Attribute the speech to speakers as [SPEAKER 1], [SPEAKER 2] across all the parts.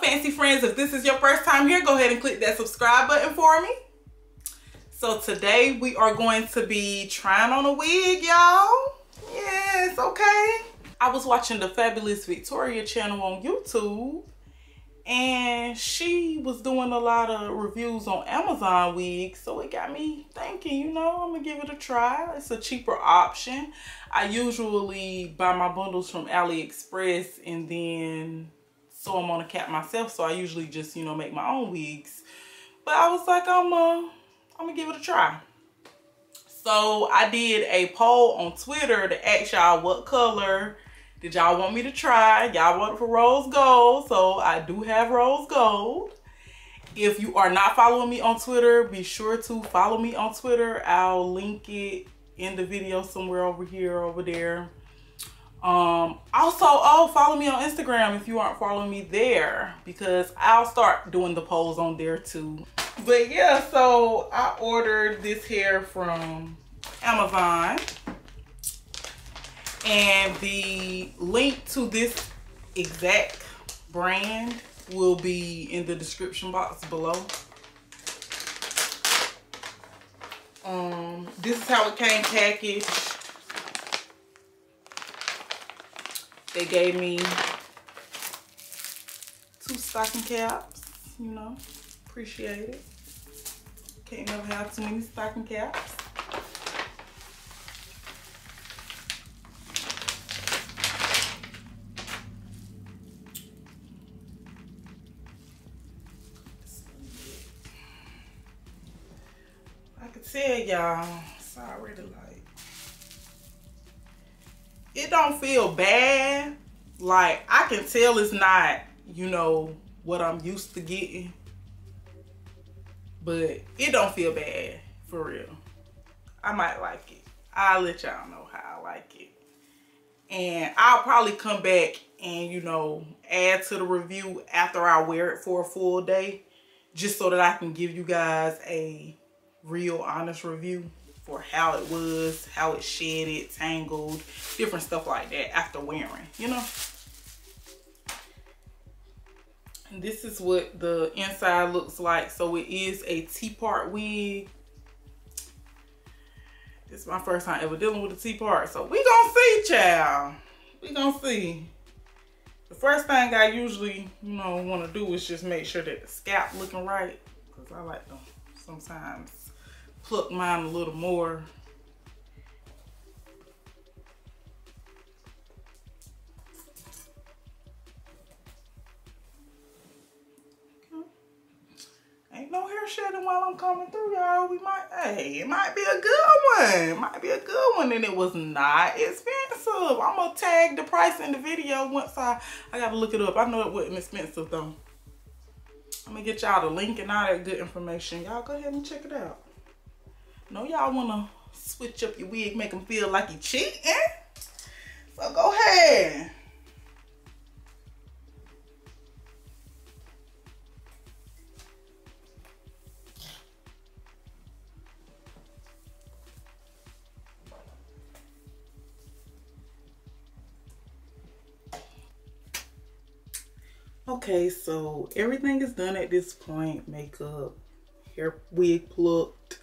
[SPEAKER 1] Fanci friends. If this is your first time here, go ahead and click that subscribe button for me. So today we are going to be trying on a wig, y'all. Yes, okay. I was watching the Fabulous Victoria channel on YouTube and she was doing a lot of reviews on Amazon wigs. So it got me thinking, you know, I'm gonna give it a try. It's a cheaper option. I usually buy my bundles from AliExpress and then sew them on a cap myself. So I usually just, you know, make my own wigs. But I was like, I'm uh, I'm gonna give it a try. So I did a poll on Twitter to ask y'all what color did y'all want me to try. Y'all want for rose gold, so I do have rose gold. If you are not following me on Twitter, be sure to follow me on Twitter. I'll link it in the video somewhere over here, over there. Um, also, oh, follow me on Instagram if you aren't following me there because I'll start doing the polls on there too. But yeah, so I ordered this hair from Amazon. And the link to this exact brand will be in the description box below. Um, this is how it came packaged. They gave me two stocking caps, you know, appreciate it. Can't never have too many stocking caps. I could tell y'all, it don't feel bad. Like, I can tell it's not, you know, what I'm used to getting but it don't feel bad for real. I might like it. I'll let y'all know how I like it. And I'll probably come back and, you know, add to the review after I wear it for a full day. Just so that I can give you guys a real honest review for how it was, how it shedded, tangled, different stuff like that after wearing, you know. And this is what the inside looks like. So it is a T-part wig. This is my first time ever dealing with a T-part. So we gonna see, child. We gonna see. The first thing I usually, you know, want to do is just make sure that the scalp looking right. Because I like them sometimes pluck mine a little more Ain't no hair shedding while I'm coming through, y'all. We might, hey, it might be a good one. Might be a good one, and it was not expensive. I'm gonna tag the price in the video once I, I gotta look it up. I know it wasn't expensive though. I'm gonna get y'all the link and all that good information. Y'all go ahead and check it out. Know y'all wanna switch up your wig, make them feel like you cheating? So go ahead. Okay, so everything is done at this point. Makeup, hair wig plucked,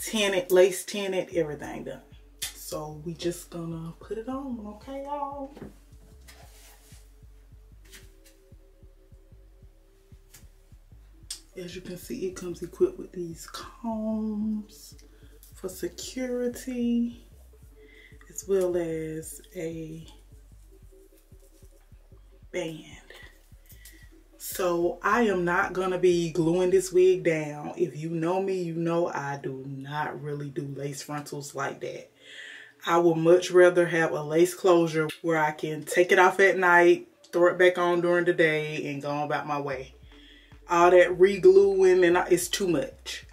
[SPEAKER 1] tinted, lace tinted, everything done. So we just gonna put it on, okay y'all? As you can see, it comes equipped with these combs for security, as well as a band. So I am not going to be gluing this wig down. If you know me, you know I do not really do lace frontals like that. I would much rather have a lace closure where I can take it off at night, throw it back on during the day, and go about my way. All that re-gluing and it's too much.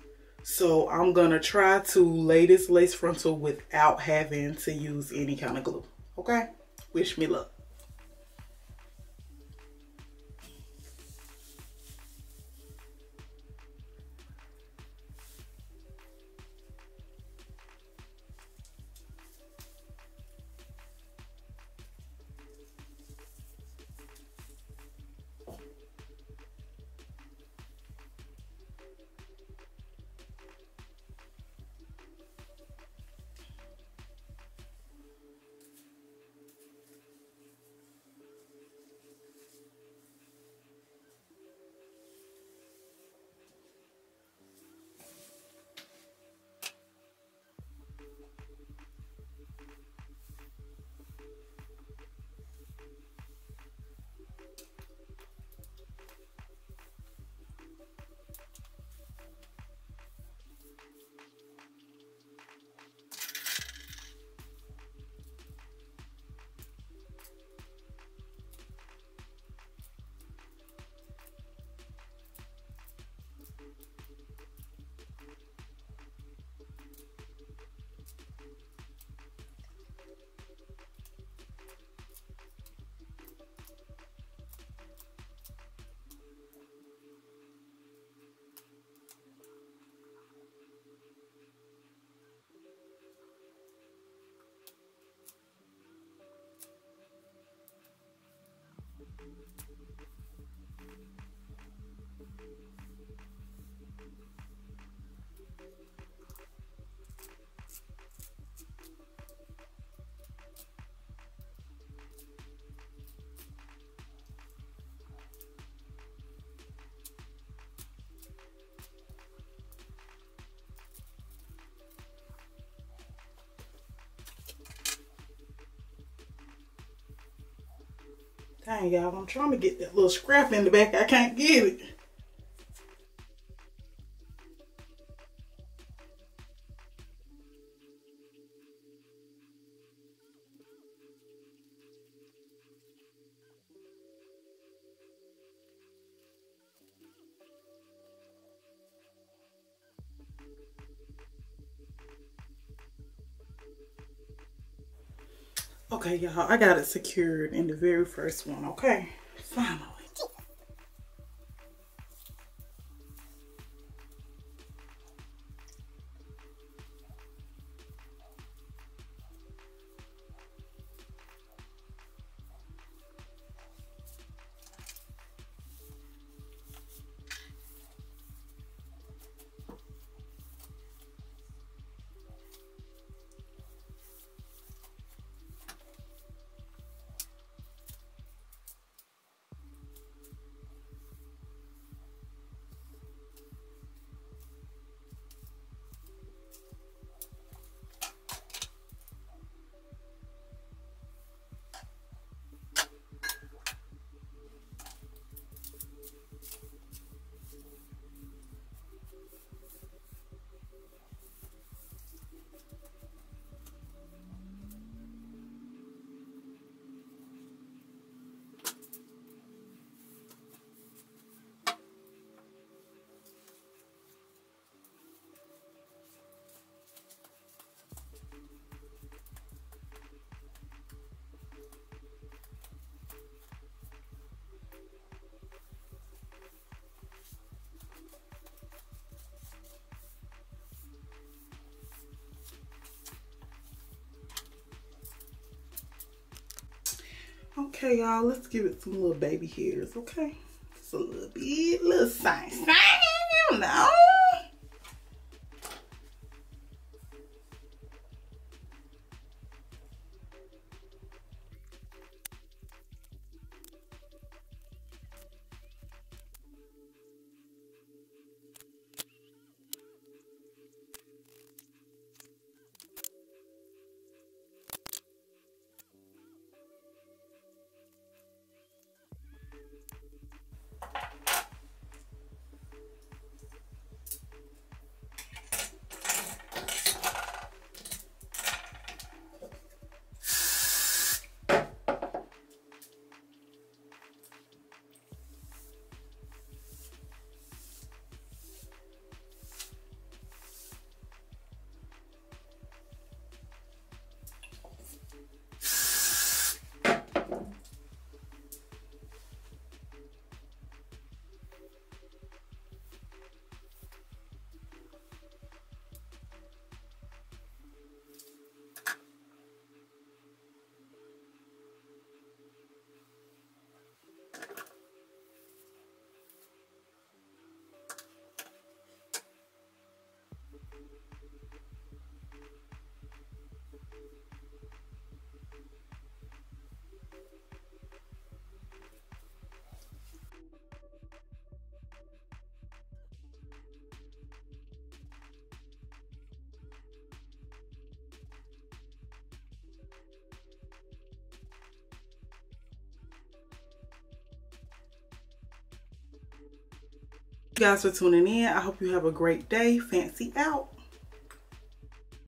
[SPEAKER 1] So I'm going to try to lay this lace frontal without having to use any kind of glue. Okay? Wish me luck. Thank you. Dang, y'all, I'm trying to get that little scrap in the back. I can't get it. Okay, y'all, I got it secured in the very first one, okay? Finally. Okay, y'all, let's give it some little baby hairs, okay? Just a little bit, little sign, sign, you know. Guys for tuning in. I hope you have a great day. Fanci out.